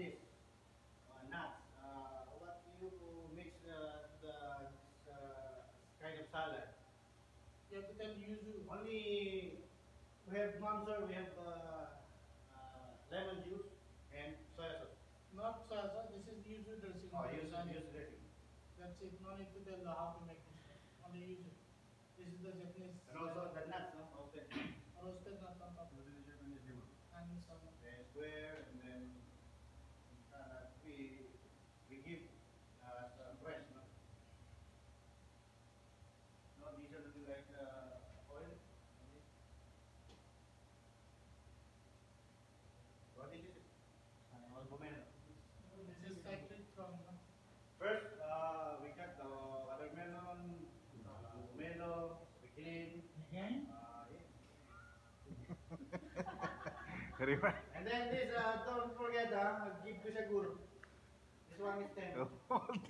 this uh, nuts, uh, what you mix uh, the kind of salad. You have to use only we have monster, we have lemon juice and soy sauce. Not soy sauce, this is usually dressing. Oh, usual dressing. That's it, no need to tell how to make this. Only use it. This is the Japanese. And also the nuts, no? Roasted. Roasted nuts on top. And some. Yes. Pomelo. This is factory from. First, uh, we cut the watermelon, uh, pomelo, we clean. Uh, yeah. And then this, uh, don't forget, uh, give ko siya guro. This one is 10.